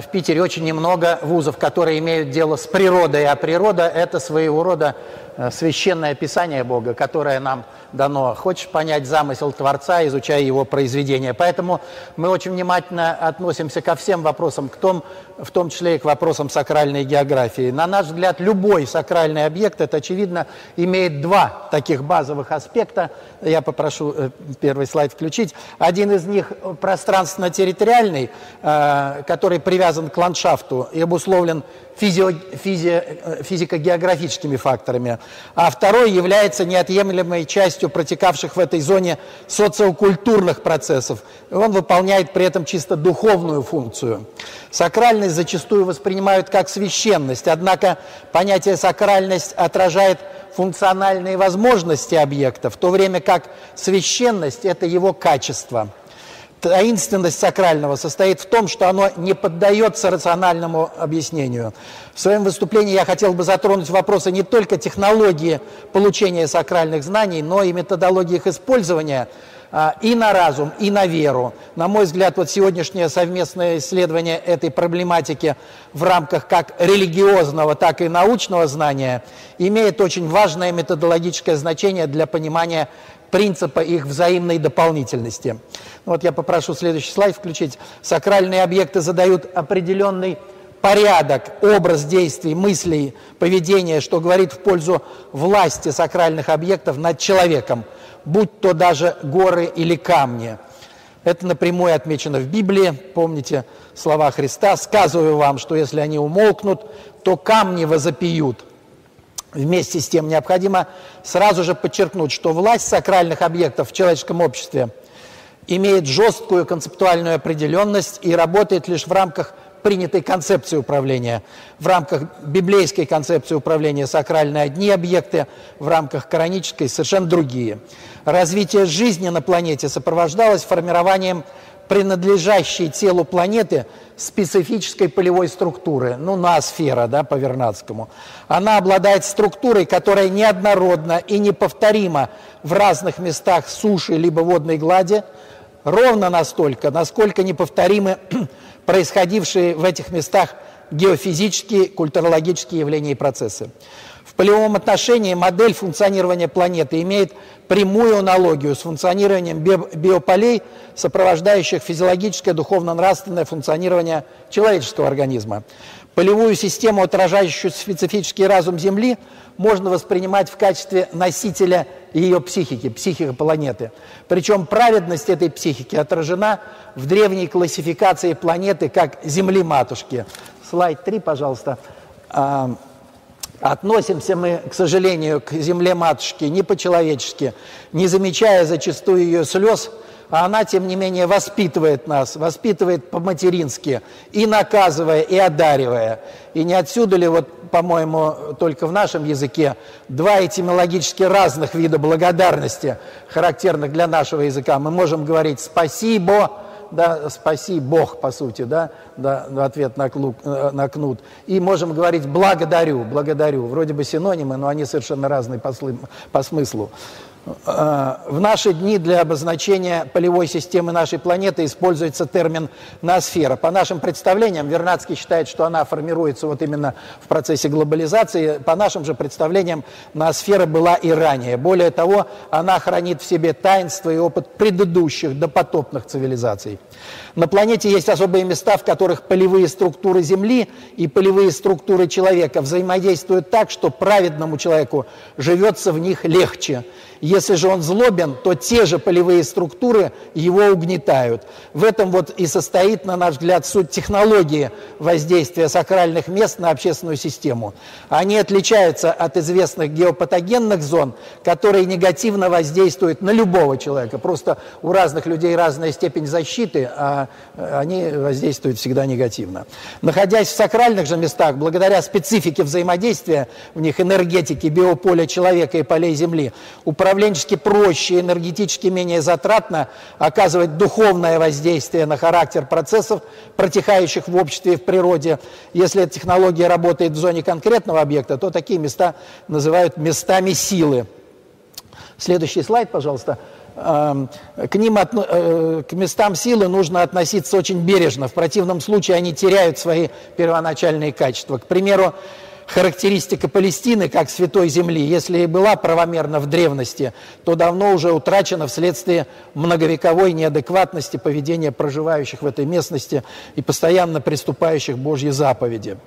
В Питере очень немного вузов, которые имеют дело с природой, а природа – это своего рода священное писание Бога, которое нам дано. Хочешь понять замысел Творца, изучай его произведения. Поэтому мы очень внимательно относимся ко всем вопросам, к том, в том числе и к вопросам сакральной географии. На наш взгляд, любой сакральный объект, это очевидно, имеет два таких базовых аспекта. Я попрошу э, первый слайд включить. Один из них пространственно-территориальный, э, который привязан к ландшафту и обусловлен физио, физи, э, физико-географическими факторами, а второй является неотъемлемой частью протекавших в этой зоне социокультурных процессов. Он выполняет при этом чисто духовную функцию. Сакральность зачастую воспринимают как священность, однако понятие сакральность отражает функциональные возможности объекта, в то время как священность – это его качество – таинственность сакрального состоит в том, что оно не поддается рациональному объяснению. В своем выступлении я хотел бы затронуть вопросы не только технологии получения сакральных знаний, но и методологии их использования и на разум, и на веру. На мой взгляд, вот сегодняшнее совместное исследование этой проблематики в рамках как религиозного, так и научного знания имеет очень важное методологическое значение для понимания принципа их взаимной дополнительности. Вот я попрошу следующий слайд включить. Сакральные объекты задают определенный порядок, образ действий, мыслей, поведения, что говорит в пользу власти сакральных объектов над человеком, будь то даже горы или камни. Это напрямую отмечено в Библии. Помните слова Христа. «Сказываю вам, что если они умолкнут, то камни возопьют». Вместе с тем необходимо сразу же подчеркнуть, что власть сакральных объектов в человеческом обществе имеет жесткую концептуальную определенность и работает лишь в рамках принятой концепции управления. В рамках библейской концепции управления сакральные одни объекты, в рамках коранической совершенно другие. Развитие жизни на планете сопровождалось формированием принадлежащей телу планеты специфической полевой структуры, ну, ноосфера, да, по Вернадскому. Она обладает структурой, которая неоднородна и неповторима в разных местах суши либо водной глади, ровно настолько, насколько неповторимы происходившие в этих местах геофизические, культурологические явления и процессы. В полевом отношении модель функционирования планеты имеет прямую аналогию с функционированием биополей, сопровождающих физиологическое, духовно-нравственное функционирование человеческого организма. Полевую систему, отражающую специфический разум Земли, можно воспринимать в качестве носителя ее психики, психика планеты. Причем праведность этой психики отражена в древней классификации планеты как Земли-матушки. Слайд 3, пожалуйста. А, Относимся мы, к сожалению, к земле матушки не по-человечески, не замечая зачастую ее слез, а она, тем не менее, воспитывает нас, воспитывает по-матерински, и наказывая, и одаривая. И не отсюда ли, вот, по-моему, только в нашем языке два этимологически разных вида благодарности, характерных для нашего языка. Мы можем говорить «спасибо», да, спаси Бог, по сути, да, да, в ответ на, клуб, э, на кнут. И можем говорить благодарю, благодарю. Вроде бы синонимы, но они совершенно разные по, по смыслу. Э, в наши дни для обозначения полевой системы нашей планеты используется термин «ноосфера». По нашим представлениям, Вернадский считает, что она формируется вот именно в процессе глобализации. По нашим же представлениям, ноосфера была и ранее. Более того, она хранит в себе таинство и опыт предыдущих допотопных цивилизаций. На планете есть особые места, в которых полевые структуры Земли и полевые структуры человека взаимодействуют так, что праведному человеку живется в них легче – если же он злобен, то те же полевые структуры его угнетают. В этом вот и состоит, на наш взгляд, суть технологии воздействия сакральных мест на общественную систему. Они отличаются от известных геопатогенных зон, которые негативно воздействуют на любого человека. Просто у разных людей разная степень защиты, а они воздействуют всегда негативно. Находясь в сакральных же местах, благодаря специфике взаимодействия в них энергетики, биополя человека и полей Земли, управление управленчески проще, энергетически менее затратно оказывать духовное воздействие на характер процессов, протекающих в обществе и в природе. Если эта технология работает в зоне конкретного объекта, то такие места называют местами силы. Следующий слайд, пожалуйста. э, к ним, э, к местам силы нужно относиться очень бережно. В противном случае они теряют свои первоначальные качества. К примеру, характеристика Палестины как святой земли, если и была правомерна в древности, то давно уже утрачена вследствие многовековой неадекватности поведения проживающих в этой местности и постоянно приступающих Божьи заповеди.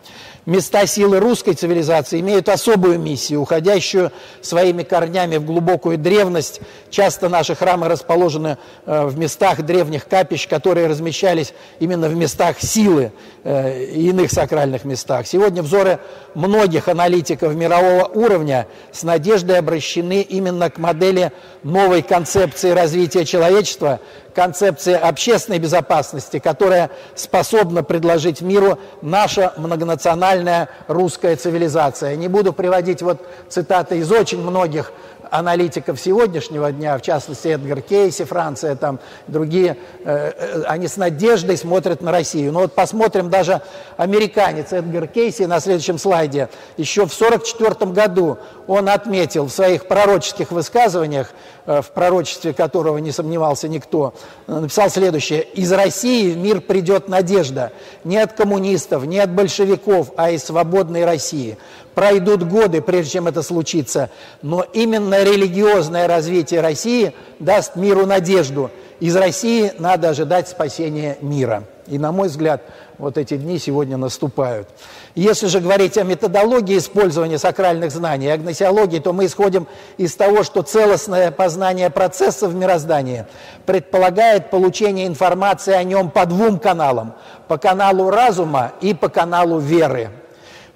Места силы русской цивилизации имеют особую миссию, уходящую своими корнями в глубокую древность. Часто наши храмы расположены э, в местах древних капищ, которые размещались именно в местах силы э, и иных сакральных местах. Сегодня взоры многих многих аналитиков мирового уровня с надеждой обращены именно к модели новой концепции развития человечества, концепции общественной безопасности, которая способна предложить миру наша многонациональная русская цивилизация. Не буду приводить вот цитаты из очень многих аналитиков сегодняшнего дня, в частности Эдгар Кейси, Франция, там другие, э, э, они с надеждой смотрят на Россию. Но вот посмотрим даже американец Эдгар Кейси на следующем слайде. Еще в 1944 году он отметил в своих пророческих высказываниях, э, в пророчестве которого не сомневался никто, написал следующее. «Из России в мир придет надежда не от коммунистов, не от большевиков, а из свободной России. Пройдут годы, прежде чем это случится, но именно религиозное развитие России даст миру надежду. Из России надо ожидать спасения мира». И, на мой взгляд, вот эти дни сегодня наступают. Если же говорить о методологии использования сакральных знаний, о гносеологии, то мы исходим из того, что целостное познание процесса в мироздании предполагает получение информации о нем по двум каналам. По каналу разума и по каналу веры.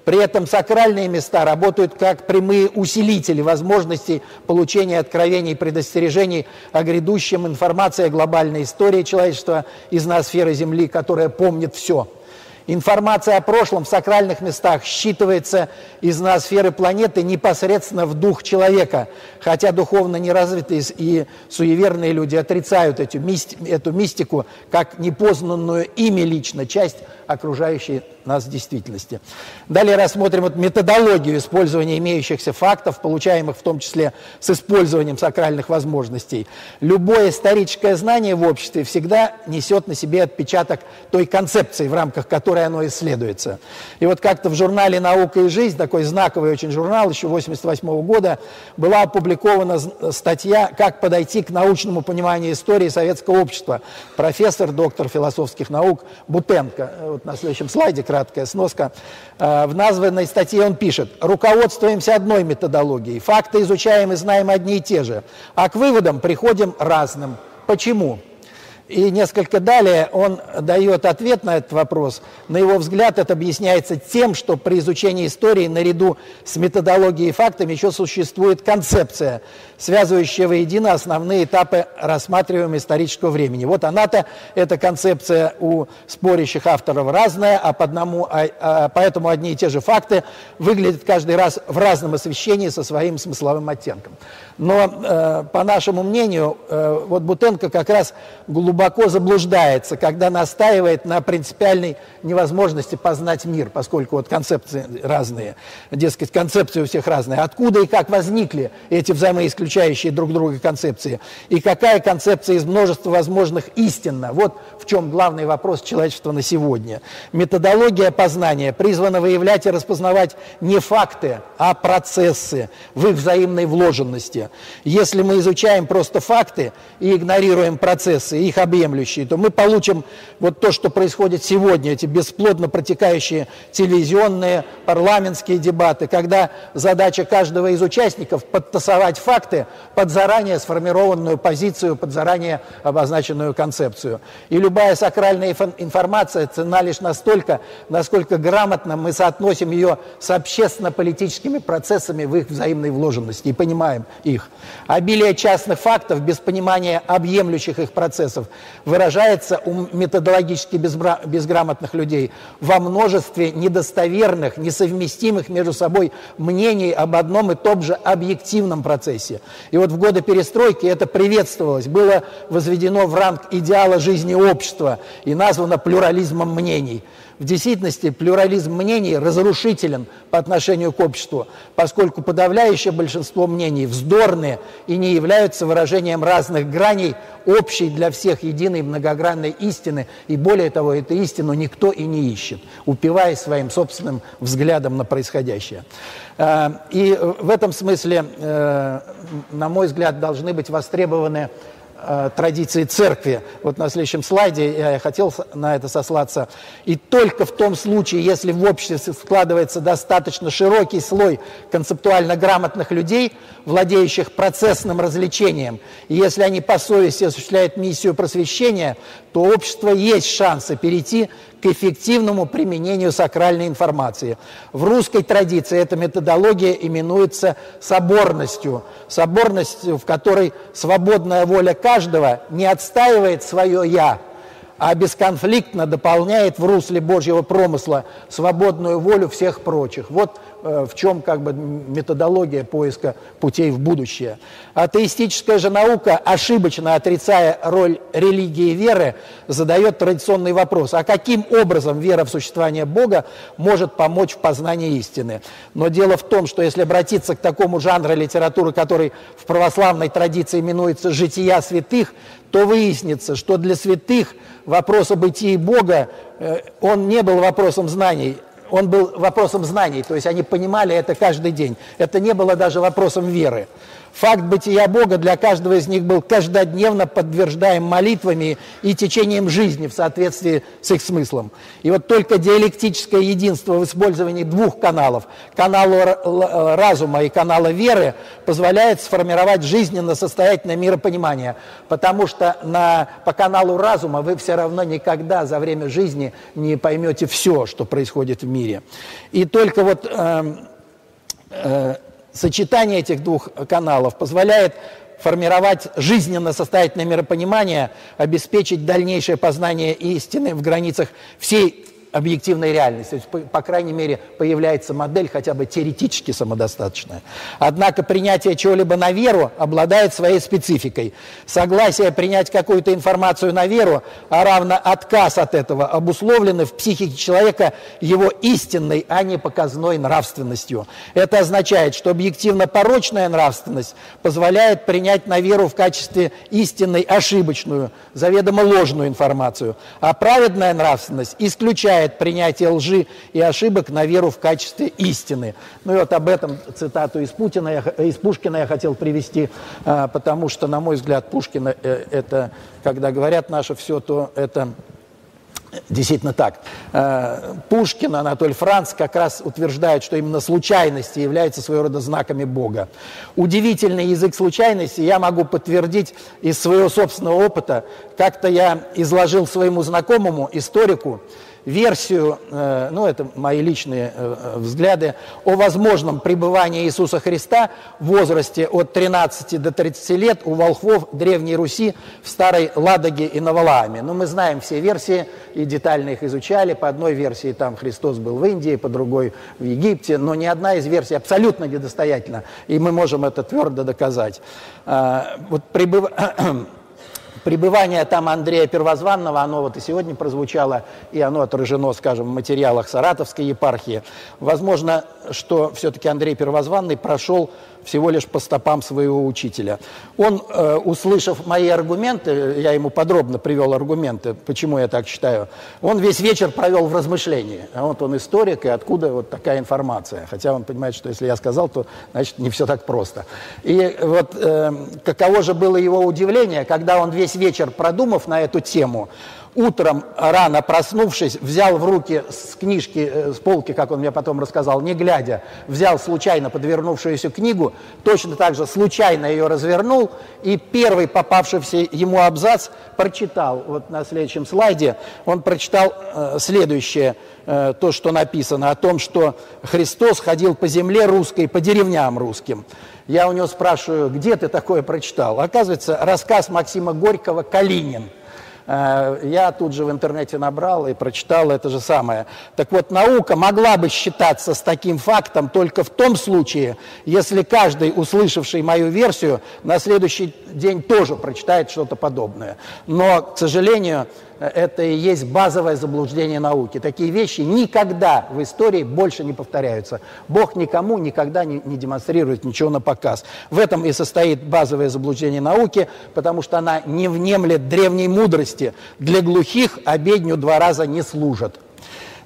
При этом сакральные места работают как прямые усилители возможностей получения откровений и предостережений о грядущем. Информации о глобальной истории человечества из ноосферы Земли, которая помнит все – Информация о прошлом в сакральных местах считывается из ноосферы планеты непосредственно в дух человека, хотя духовно неразвитые и суеверные люди отрицают эту, мисти, эту мистику как непознанную ими лично часть окружающей нас действительности. Далее рассмотрим вот методологию использования имеющихся фактов, получаемых в том числе с использованием сакральных возможностей. Любое историческое знание в обществе всегда несет на себе отпечаток той концепции, в рамках которой оно исследуется. И вот как-то в журнале «Наука и жизнь», такой знаковый очень журнал, еще 1988 года, была опубликована статья «Как подойти к научному пониманию истории советского общества». Профессор, доктор философских наук Бутенко. Вот на следующем слайде краткая сноска. Э, в названной статье он пишет, руководствуемся одной методологией, факты изучаем и знаем одни и те же, а к выводам приходим разным. Почему? И несколько далее он дает ответ на этот вопрос. На его взгляд, это объясняется тем, что при изучении истории наряду с методологией и фактами еще существует концепция, связывающая воедино основные этапы рассматриваемого исторического времени. Вот она-то, эта концепция у спорящих авторов разная, а, по одному, а, а, поэтому одни и те же факты выглядят каждый раз в разном освещении со своим смысловым оттенком. Но, э, по нашему мнению, э, вот Бутенко как раз глубоко заблуждается, когда настаивает на принципиальной невозможности познать мир, поскольку вот концепции разные, дескать, концепции у всех разные. Откуда и как возникли эти взаимоисключающие друг друга концепции? И какая концепция из множества возможных истинна? Вот в чем главный вопрос человечества на сегодня. Методология познания призвана выявлять и распознавать не факты, а процессы в их взаимной вложенности. Если мы изучаем просто факты и игнорируем процессы, их объемлющие, то мы получим вот то, что происходит сегодня, эти бесплодно протекающие телевизионные, парламентские дебаты, когда задача каждого из участников подтасовать факты под заранее сформированную позицию, под заранее обозначенную концепцию. И любая сакральная информация цена лишь настолько, насколько грамотно мы соотносим ее с общественно-политическими процессами в их взаимной вложенности и понимаем их. Обилие частных фактов без понимания объемлющих их процессов выражается у методологически безграмотных людей во множестве недостоверных, несовместимых между собой мнений об одном и том же объективном процессе. И вот в годы перестройки это приветствовалось, было возведено в ранг идеала жизни общества и названо плюрализмом мнений. В действительности плюрализм мнений разрушителен по отношению к обществу, поскольку подавляющее большинство мнений вздорные и не являются выражением разных граней общей для всех единой многогранной истины, и более того, эту истину никто и не ищет, упиваясь своим собственным взглядом на происходящее. Э, и в этом смысле, э, на мой взгляд, должны быть востребованы традиции церкви. Вот на следующем слайде я хотел на это сослаться. И только в том случае, если в обществе складывается достаточно широкий слой концептуально грамотных людей, владеющих процессным развлечением, и если они по совести осуществляют миссию просвещения, то у общества есть шансы перейти к эффективному применению сакральной информации. В русской традиции эта методология именуется соборностью. Соборностью, в которой свободная воля каждого не отстаивает свое «я», а бесконфликтно дополняет в русле Божьего промысла свободную волю всех прочих. Вот в чем как бы методология поиска путей в будущее. Атеистическая же наука, ошибочно отрицая роль религии и веры, задает традиционный вопрос, а каким образом вера в существование Бога может помочь в познании истины? Но дело в том, что если обратиться к такому жанру литературы, который в православной традиции именуется «жития святых», то выяснится, что для святых вопрос о бытии Бога, э, он не был вопросом знаний, он был вопросом знаний, то есть они понимали это каждый день. Это не было даже вопросом веры. Факт бытия Бога для каждого из них был каждодневно подтверждаем молитвами и течением жизни в соответствии с их смыслом. И вот только диалектическое единство в использовании двух каналов, канала разума и канала веры, позволяет сформировать жизненно состоятельное миропонимание. Потому что на, по каналу разума вы все равно никогда за время жизни не поймете все, что происходит в мире. И только вот... Э, э, сочетание этих двух каналов позволяет формировать жизненно состоятельное миропонимание, обеспечить дальнейшее познание истины в границах всей объективной реальности. То есть, по, по крайней мере, появляется модель хотя бы теоретически самодостаточная. Однако принятие чего-либо на веру обладает своей спецификой. Согласие принять какую-то информацию на веру, а равно отказ от этого, обусловлены в психике человека его истинной, а не показной нравственностью. Это означает, что объективно порочная нравственность позволяет принять на веру в качестве истинной ошибочную, заведомо ложную информацию, а праведная нравственность исключает исключает принятие лжи и ошибок на веру в качестве истины. Ну и вот об этом цитату из, Путина, из Пушкина я хотел привести, а, потому что, на мой взгляд, Пушкина э, это, когда говорят наше все, то это Действительно так. Э, Пушкин, Анатоль Франц как раз утверждают, что именно случайности являются своего рода знаками Бога. Удивительный язык случайности я могу подтвердить из своего собственного опыта. Как-то я изложил своему знакомому, историку, версию, э, ну это мои личные э, э, взгляды, о возможном пребывании Иисуса Христа в возрасте от 13 до 30 лет у волхвов Древней Руси в Старой Ладоге и Навалааме. Но ну, мы знаем все версии и детально их изучали. По одной версии там Христос был в Индии, по другой в Египте, но ни одна из версий абсолютно недостоятельна, и мы можем это твердо доказать. Вот пребыв пребывание там Андрея Первозванного, оно вот и сегодня прозвучало, и оно отражено, скажем, в материалах Саратовской епархии. Возможно, что все-таки Андрей Первозванный прошел всего лишь по стопам своего учителя. Он, э, услышав мои аргументы, я ему подробно привел аргументы, почему я так считаю, он весь вечер провел в размышлении. А вот он историк, и откуда вот такая информация? Хотя он понимает, что если я сказал, то, значит, не все так просто. И вот э, каково же было его удивление, когда он весь вечер, продумав на эту тему, утром рано проснувшись, взял в руки с книжки, э, с полки, как он мне потом рассказал, не глядя, взял случайно подвернувшуюся книгу, точно так же случайно ее развернул, и первый попавшийся ему абзац прочитал. Вот на следующем слайде он прочитал э, следующее, э, то, что написано, о том, что Христос ходил по земле русской, по деревням русским. Я у него спрашиваю, где ты такое прочитал? Оказывается, рассказ Максима Горького «Калинин». Э, я тут же в интернете набрал и прочитал это же самое. Так вот, наука могла бы считаться с таким фактом только в том случае, если каждый, услышавший мою версию, на следующий день тоже прочитает что-то подобное. Но, к сожалению, это и есть базовое заблуждение науки. Такие вещи никогда в истории больше не повторяются. Бог никому никогда не, не демонстрирует ничего на показ. В этом и состоит базовое заблуждение науки, потому что она не внемлет древней мудрости. Для глухих обедню два раза не служат.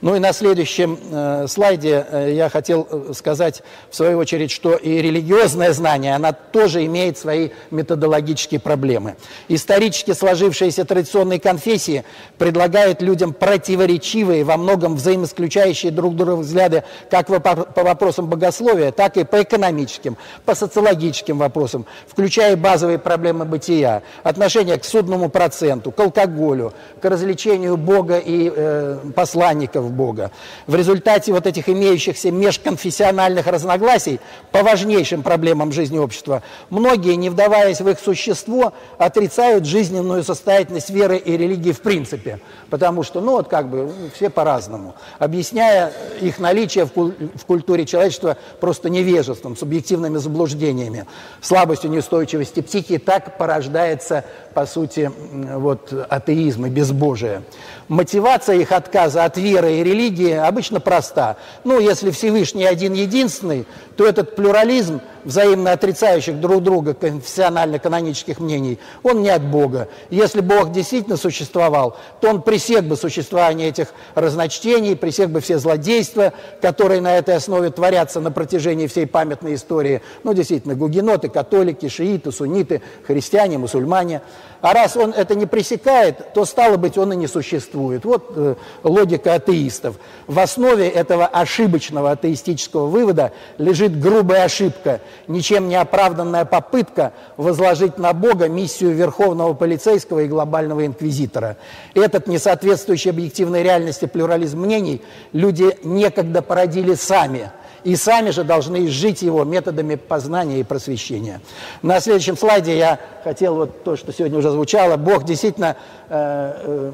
Ну и на следующем э, слайде э, я хотел э, сказать, в свою очередь, что и религиозное знание, она тоже имеет свои методологические проблемы. Исторически сложившиеся традиционные конфессии предлагают людям противоречивые, во многом взаимоисключающие друг друга взгляды как по вопросам богословия, так и по экономическим, по социологическим вопросам, включая базовые проблемы бытия, отношение к судному проценту, к алкоголю, к развлечению Бога и э, посланников Бога. В результате вот этих имеющихся межконфессиональных разногласий по важнейшим проблемам жизни общества, многие, не вдаваясь в их существо, отрицают жизненную состоятельность веры и религии в принципе. Потому что, ну вот как бы, все по-разному. Объясняя их наличие в культуре человечества просто невежеством, субъективными заблуждениями, слабостью, неустойчивости психики, так порождается, по сути, вот атеизм и безбожие. Мотивация их отказа от веры и религии обычно проста. Ну, если Всевышний один-единственный, то этот плюрализм взаимно отрицающих друг друга конфессионально-канонических мнений, он не от Бога. Если Бог действительно существовал, то он пресек бы существование этих разночтений, пресек бы все злодейства, которые на этой основе творятся на протяжении всей памятной истории. Ну, действительно, гугеноты, католики, шииты, сунниты, христиане, мусульмане. А раз он это не пресекает, то, стало быть, он и не существует. Вот э, логика атеистов. В основе этого ошибочного атеистического вывода лежит грубая ошибка, ничем не оправданная попытка возложить на Бога миссию верховного полицейского и глобального инквизитора. Этот несоответствующий объективной реальности плюрализм мнений люди некогда породили сами – и сами же должны жить его методами познания и просвещения. На следующем слайде я хотел вот то, что сегодня уже звучало. Бог действительно... Э,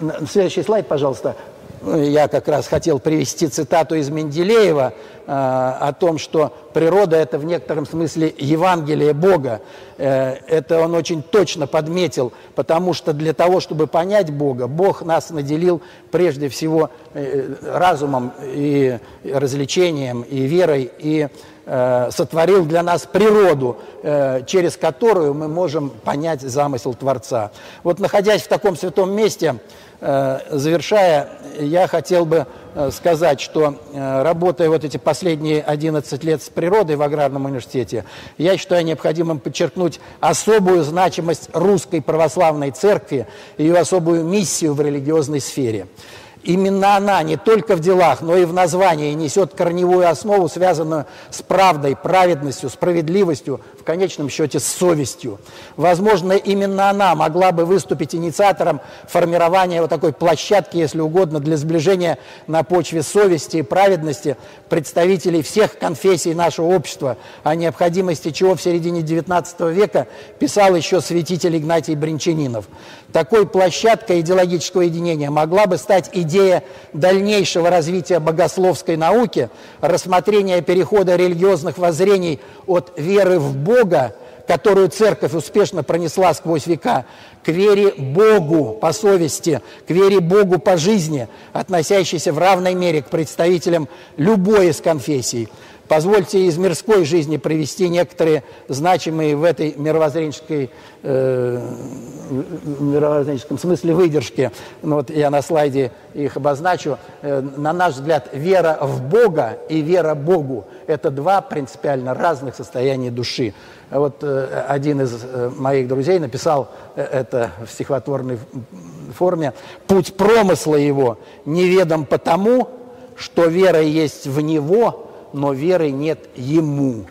э, следующий слайд, пожалуйста. Я как раз хотел привести цитату из Менделеева э, о том, что природа – это в некотором смысле Евангелие Бога. Э, это он очень точно подметил, потому что для того, чтобы понять Бога, Бог нас наделил прежде всего э, разумом и развлечением, и верой, и сотворил для нас природу, э, через которую мы можем понять замысел Творца. Вот находясь в таком святом месте, Э, завершая, я хотел бы э, сказать, что э, работая вот эти последние 11 лет с природой в Аграрном университете, я считаю необходимым подчеркнуть особую значимость русской православной церкви, ее особую миссию в религиозной сфере. Именно она не только в делах, но и в названии несет корневую основу, связанную с правдой, праведностью, справедливостью, в конечном счете с совестью. Возможно, именно она могла бы выступить инициатором формирования вот такой площадки, если угодно, для сближения на почве совести и праведности представителей всех конфессий нашего общества, о необходимости чего в середине XIX века писал еще святитель Игнатий Бринчанинов. Такой площадкой идеологического единения могла бы стать идея дальнейшего развития богословской науки, рассмотрения перехода религиозных воззрений от веры в Бога, которую церковь успешно пронесла сквозь века, к вере Богу по совести, к вере Богу по жизни, относящейся в равной мере к представителям любой из конфессий – Позвольте из мирской жизни привести некоторые значимые в этой мировоззренческой, э, мировоззренческом смысле выдержки. Ну, вот я на слайде их обозначу. Э, на наш взгляд, вера в Бога и вера Богу – это два принципиально разных состояния души. Вот э, один из э, моих друзей написал э, это в стихотворной форме. «Путь промысла его неведом потому, что вера есть в него – но веры нет ему.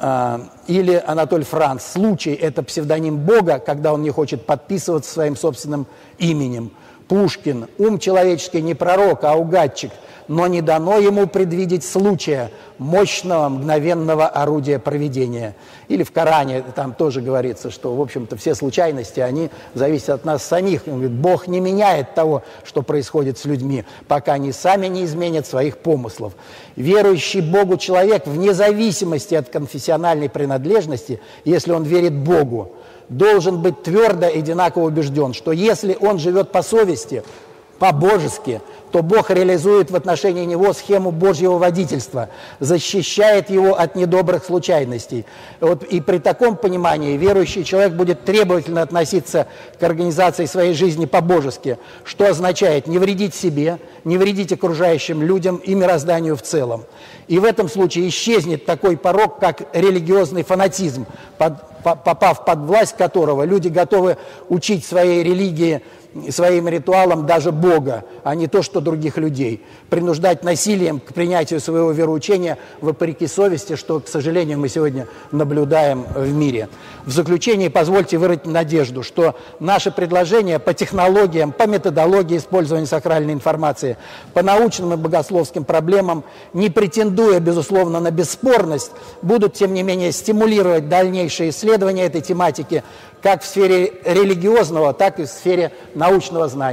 А, или Анатоль Франц. Случай – это псевдоним Бога, когда он не хочет подписываться своим собственным именем. Пушкин. Ум человеческий не пророк, а угадчик – но не дано ему предвидеть случая мощного мгновенного орудия проведения. Или в Коране там тоже говорится, что, в общем-то, все случайности, они зависят от нас самих. Он говорит, Бог не меняет того, что происходит с людьми, пока они сами не изменят своих помыслов. Верующий Богу человек, вне зависимости от конфессиональной принадлежности, если он верит Богу, должен быть твердо и одинаково убежден, что если он живет по совести, по-божески, то Бог реализует в отношении него схему Божьего водительства, защищает его от недобрых случайностей. Вот, и при таком понимании верующий человек будет требовательно относиться к организации своей жизни по-божески, что означает не вредить себе, не вредить окружающим людям и мирозданию в целом. И в этом случае исчезнет такой порог, как религиозный фанатизм, под, попав под власть которого люди готовы учить своей религии своим ритуалом даже Бога, а не то, что других людей. Принуждать насилием к принятию своего вероучения вопреки совести, что, к сожалению, мы сегодня наблюдаем в мире. В заключение позвольте выразить надежду, что наше предложение по технологиям, по методологии использования сакральной информации, по научным и богословским проблемам, не претендуя, безусловно, на бесспорность, будут, тем не менее, стимулировать дальнейшие исследования этой тематики как в сфере религиозного, так и в сфере научного знания.